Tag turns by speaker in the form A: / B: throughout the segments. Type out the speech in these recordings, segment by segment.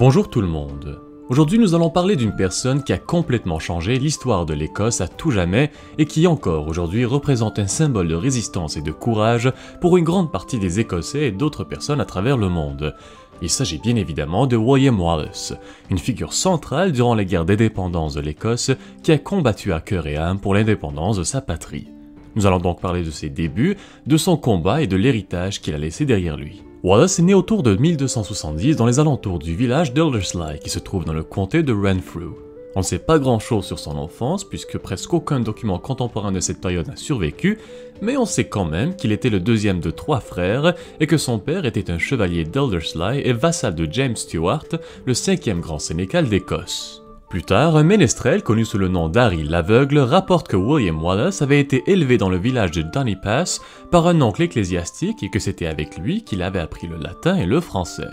A: Bonjour tout le monde. Aujourd'hui nous allons parler d'une personne qui a complètement changé l'histoire de l'Écosse à tout jamais et qui encore aujourd'hui représente un symbole de résistance et de courage pour une grande partie des Écossais et d'autres personnes à travers le monde. Il s'agit bien évidemment de William Wallace, une figure centrale durant les guerres d'indépendance de l'Écosse qui a combattu à cœur et âme pour l'indépendance de sa patrie. Nous allons donc parler de ses débuts, de son combat et de l'héritage qu'il a laissé derrière lui. Wallace est né autour de 1270 dans les alentours du village d'Elderslie qui se trouve dans le comté de Renfrew. On ne sait pas grand chose sur son enfance puisque presque aucun document contemporain de cette période n'a survécu, mais on sait quand même qu'il était le deuxième de trois frères et que son père était un chevalier d'Elderslie et vassal de James Stuart, le cinquième grand sénécal d'Écosse. Plus tard, un ménestrel connu sous le nom d'Harry l'aveugle rapporte que William Wallace avait été élevé dans le village de Pass par un oncle ecclésiastique et que c'était avec lui qu'il avait appris le latin et le français.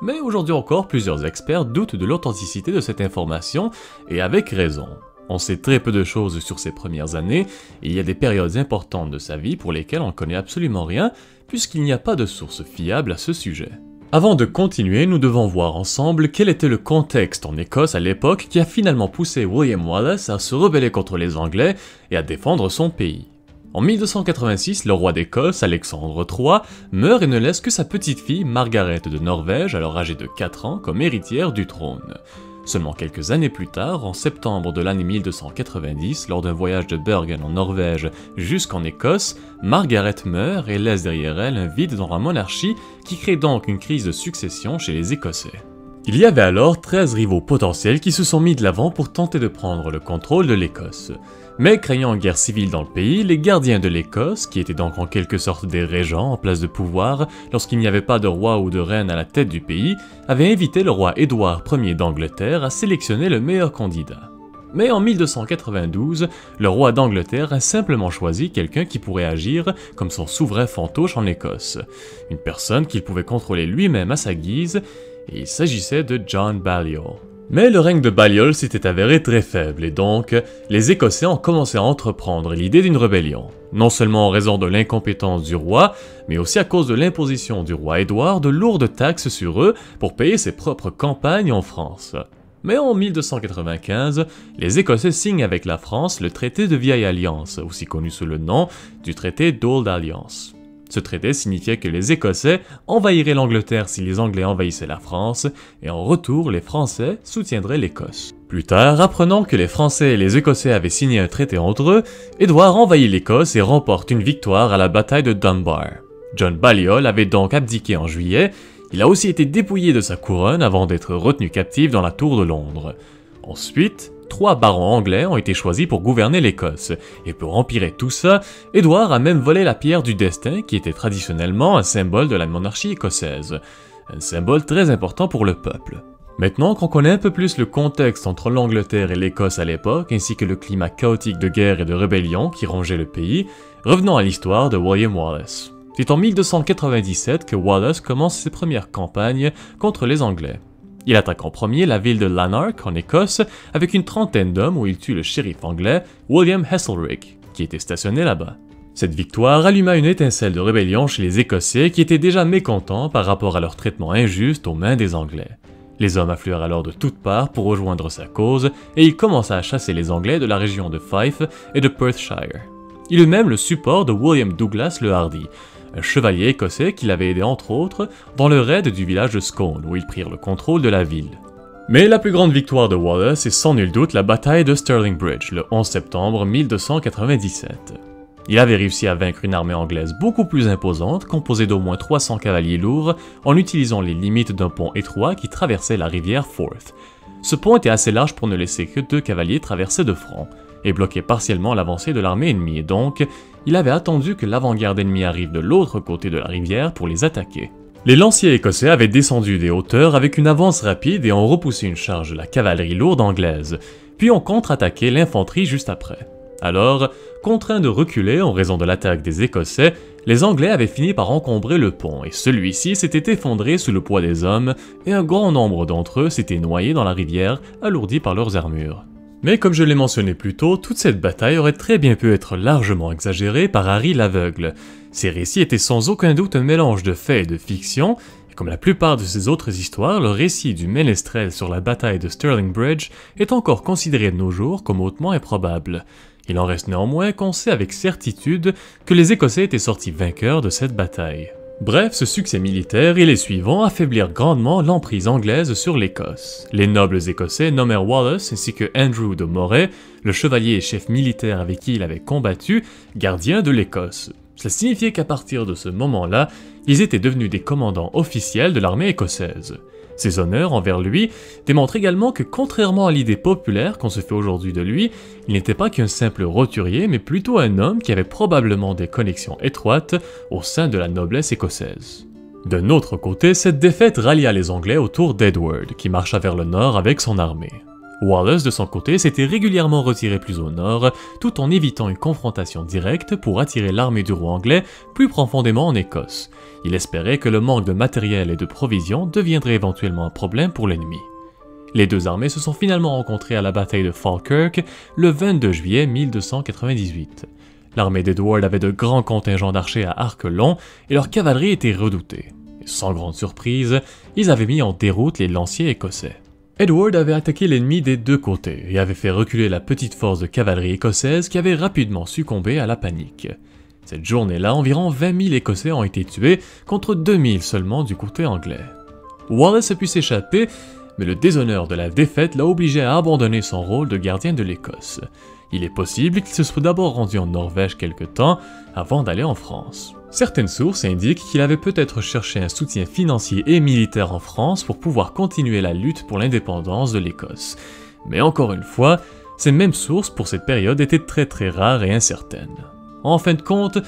A: Mais aujourd'hui encore, plusieurs experts doutent de l'authenticité de cette information, et avec raison. On sait très peu de choses sur ses premières années, et il y a des périodes importantes de sa vie pour lesquelles on ne connaît absolument rien, puisqu'il n'y a pas de source fiable à ce sujet. Avant de continuer, nous devons voir ensemble quel était le contexte en Écosse à l'époque qui a finalement poussé William Wallace à se rebeller contre les Anglais et à défendre son pays. En 1286, le roi d'Écosse, Alexandre III, meurt et ne laisse que sa petite fille, Margaret de Norvège, alors âgée de 4 ans, comme héritière du trône. Seulement quelques années plus tard, en septembre de l'année 1290, lors d'un voyage de Bergen en Norvège jusqu'en Écosse, Margaret meurt et laisse derrière elle un vide dans la monarchie qui crée donc une crise de succession chez les Écossais. Il y avait alors 13 rivaux potentiels qui se sont mis de l'avant pour tenter de prendre le contrôle de l'Écosse. Mais craignant une guerre civile dans le pays, les gardiens de l'Écosse, qui étaient donc en quelque sorte des régents en place de pouvoir lorsqu'il n'y avait pas de roi ou de reine à la tête du pays, avaient invité le roi Édouard Ier d'Angleterre à sélectionner le meilleur candidat. Mais en 1292, le roi d'Angleterre a simplement choisi quelqu'un qui pourrait agir comme son souverain fantoche en Écosse, une personne qu'il pouvait contrôler lui-même à sa guise, il s'agissait de John Balliol. Mais le règne de Balliol s'était avéré très faible et donc les Écossais ont commencé à entreprendre l'idée d'une rébellion, non seulement en raison de l'incompétence du roi, mais aussi à cause de l'imposition du roi Édouard de lourdes taxes sur eux pour payer ses propres campagnes en France. Mais en 1295, les Écossais signent avec la France le traité de Vieille Alliance, aussi connu sous le nom du traité d'Old Alliance. Ce traité signifiait que les Écossais envahiraient l'Angleterre si les Anglais envahissaient la France, et en retour, les Français soutiendraient l'Écosse. Plus tard, apprenant que les Français et les Écossais avaient signé un traité entre eux, Édouard envahit l'Écosse et remporte une victoire à la bataille de Dunbar. John Balliol avait donc abdiqué en juillet, il a aussi été dépouillé de sa couronne avant d'être retenu captif dans la tour de Londres. Ensuite, trois barons anglais ont été choisis pour gouverner l'Écosse, et pour empirer tout ça, Édouard a même volé la pierre du destin qui était traditionnellement un symbole de la monarchie écossaise, un symbole très important pour le peuple. Maintenant qu'on connaît un peu plus le contexte entre l'Angleterre et l'Écosse à l'époque, ainsi que le climat chaotique de guerre et de rébellion qui rongeait le pays, revenons à l'histoire de William Wallace. C'est en 1297 que Wallace commence ses premières campagnes contre les Anglais. Il attaque en premier la ville de Lanark en Écosse avec une trentaine d'hommes où il tue le shérif anglais William Heselrigg, qui était stationné là-bas. Cette victoire alluma une étincelle de rébellion chez les Écossais qui étaient déjà mécontents par rapport à leur traitement injuste aux mains des Anglais. Les hommes affluèrent alors de toutes parts pour rejoindre sa cause et il commença à chasser les Anglais de la région de Fife et de Perthshire. Il eut même le support de William Douglas le Hardy, chevalier écossais qui l'avait aidé entre autres dans le raid du village de Scone où ils prirent le contrôle de la ville. Mais la plus grande victoire de Wallace est sans nul doute la bataille de Stirling Bridge le 11 septembre 1297. Il avait réussi à vaincre une armée anglaise beaucoup plus imposante, composée d'au moins 300 cavaliers lourds, en utilisant les limites d'un pont étroit qui traversait la rivière Forth. Ce pont était assez large pour ne laisser que deux cavaliers traverser de front, et bloquait partiellement l'avancée de l'armée ennemie, donc il avait attendu que l'avant-garde ennemie arrive de l'autre côté de la rivière pour les attaquer. Les lanciers écossais avaient descendu des hauteurs avec une avance rapide et ont repoussé une charge de la cavalerie lourde anglaise, puis ont contre-attaqué l'infanterie juste après. Alors, contraints de reculer en raison de l'attaque des Écossais, les Anglais avaient fini par encombrer le pont et celui-ci s'était effondré sous le poids des hommes et un grand nombre d'entre eux s'étaient noyés dans la rivière, alourdis par leurs armures. Mais comme je l'ai mentionné plus tôt, toute cette bataille aurait très bien pu être largement exagérée par Harry l'aveugle. Ces récits étaient sans aucun doute un mélange de faits et de fiction, comme la plupart de ces autres histoires, le récit du ménestrel sur la bataille de Stirling Bridge est encore considéré de nos jours comme hautement improbable. Il en reste néanmoins qu'on sait avec certitude que les Écossais étaient sortis vainqueurs de cette bataille. Bref, ce succès militaire et les suivants affaiblirent grandement l'emprise anglaise sur l'Écosse. Les nobles écossais nommèrent Wallace ainsi que Andrew de Moray, le chevalier et chef militaire avec qui il avait combattu, gardien de l'Écosse. Cela signifiait qu'à partir de ce moment-là, ils étaient devenus des commandants officiels de l'armée écossaise. Ses honneurs envers lui démontrent également que contrairement à l'idée populaire qu'on se fait aujourd'hui de lui, il n'était pas qu'un simple roturier, mais plutôt un homme qui avait probablement des connexions étroites au sein de la noblesse écossaise. D'un autre côté, cette défaite rallia les Anglais autour d'Edward, qui marcha vers le nord avec son armée. Wallace, de son côté, s'était régulièrement retiré plus au nord, tout en évitant une confrontation directe pour attirer l'armée du roi anglais plus profondément en Écosse. Il espérait que le manque de matériel et de provisions deviendrait éventuellement un problème pour l'ennemi. Les deux armées se sont finalement rencontrées à la bataille de Falkirk le 22 juillet 1298. L'armée d'Edward avait de grands contingents d'archers à arc long et leur cavalerie était redoutée. sans grande surprise, ils avaient mis en déroute les lanciers écossais. Edward avait attaqué l'ennemi des deux côtés et avait fait reculer la petite force de cavalerie écossaise qui avait rapidement succombé à la panique. Cette journée-là, environ 20 000 Écossais ont été tués contre 2 000 seulement du côté anglais. Wallace a pu s'échapper, mais le déshonneur de la défaite l'a obligé à abandonner son rôle de gardien de l'Écosse. Il est possible qu'il se soit d'abord rendu en Norvège quelque temps avant d'aller en France. Certaines sources indiquent qu'il avait peut-être cherché un soutien financier et militaire en France pour pouvoir continuer la lutte pour l'indépendance de l'Écosse. Mais encore une fois, ces mêmes sources pour cette période étaient très très rares et incertaines. En fin de compte,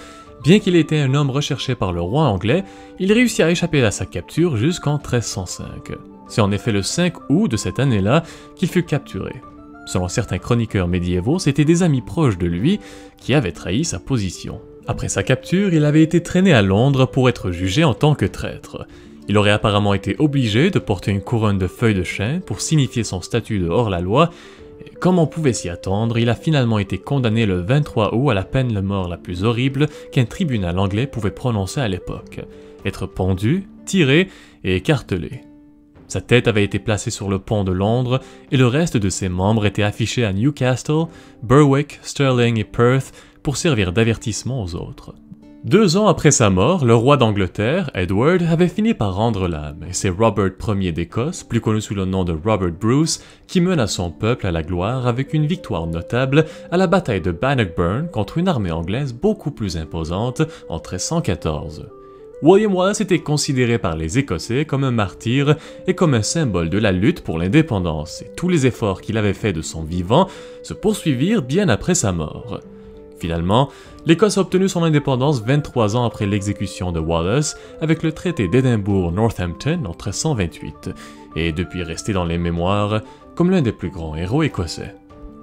A: bien qu'il était un homme recherché par le roi anglais, il réussit à échapper à sa capture jusqu'en 1305. C'est en effet le 5 août de cette année-là qu'il fut capturé. Selon certains chroniqueurs médiévaux, c'étaient des amis proches de lui qui avaient trahi sa position. Après sa capture, il avait été traîné à Londres pour être jugé en tant que traître. Il aurait apparemment été obligé de porter une couronne de feuilles de chêne pour signifier son statut de hors-la-loi, et comme on pouvait s'y attendre, il a finalement été condamné le 23 août à la peine de mort la plus horrible qu'un tribunal anglais pouvait prononcer à l'époque, être pendu, tiré et écartelé. Sa tête avait été placée sur le pont de Londres et le reste de ses membres étaient affichés à Newcastle, Berwick, Stirling et Perth pour servir d'avertissement aux autres. Deux ans après sa mort, le roi d'Angleterre, Edward, avait fini par rendre l'âme, et c'est Robert Ier d'Écosse, plus connu sous le nom de Robert Bruce, qui mena son peuple à la gloire avec une victoire notable à la bataille de Bannockburn contre une armée anglaise beaucoup plus imposante en 1314. William Wallace était considéré par les Écossais comme un martyr et comme un symbole de la lutte pour l'indépendance, et tous les efforts qu'il avait faits de son vivant se poursuivirent bien après sa mort. Finalement, l'Écosse a obtenu son indépendance 23 ans après l'exécution de Wallace avec le traité d'Édimbourg-Northampton en 1328, et est depuis resté dans les mémoires comme l'un des plus grands héros écossais.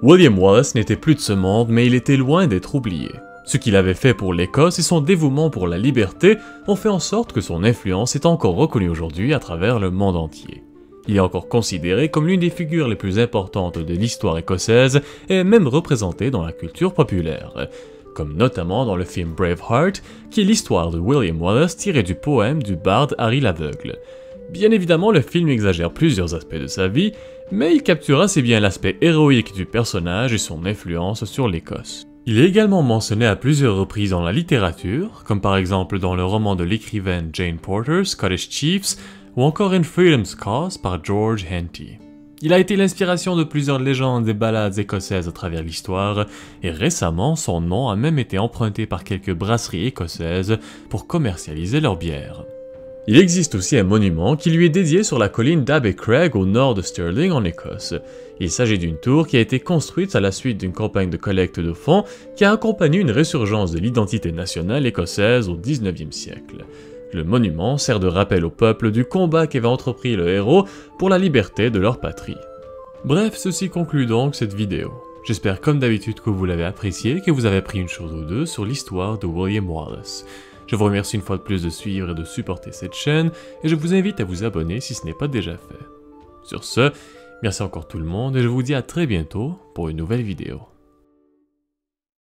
A: William Wallace n'était plus de ce monde, mais il était loin d'être oublié. Ce qu'il avait fait pour l'Écosse et son dévouement pour la liberté ont fait en sorte que son influence est encore reconnue aujourd'hui à travers le monde entier. Il est encore considéré comme l'une des figures les plus importantes de l'histoire écossaise et même représenté dans la culture populaire, comme notamment dans le film Braveheart, qui est l'histoire de William Wallace tirée du poème du barde Harry l'Aveugle. Bien évidemment, le film exagère plusieurs aspects de sa vie, mais il capture assez bien l'aspect héroïque du personnage et son influence sur l'Écosse. Il est également mentionné à plusieurs reprises dans la littérature, comme par exemple dans le roman de l'écrivaine Jane Porter, Scottish Chiefs, ou encore In Freedom's Cause par George Henty. Il a été l'inspiration de plusieurs légendes et ballades écossaises à travers l'histoire, et récemment son nom a même été emprunté par quelques brasseries écossaises pour commercialiser leurs bières. Il existe aussi un monument qui lui est dédié sur la colline d'Abbey Craig au nord de Stirling en Écosse. Il s'agit d'une tour qui a été construite à la suite d'une campagne de collecte de fonds qui a accompagné une résurgence de l'identité nationale écossaise au 19e siècle. Le monument sert de rappel au peuple du combat qu'avait entrepris le héros pour la liberté de leur patrie. Bref, ceci conclut donc cette vidéo. J'espère comme d'habitude que vous l'avez apprécié et que vous avez appris une chose ou deux sur l'histoire de William Wallace. Je vous remercie une fois de plus de suivre et de supporter cette chaîne, et je vous invite à vous abonner si ce n'est pas déjà fait. Sur ce, merci encore tout le monde, et je vous dis à très bientôt pour une nouvelle vidéo.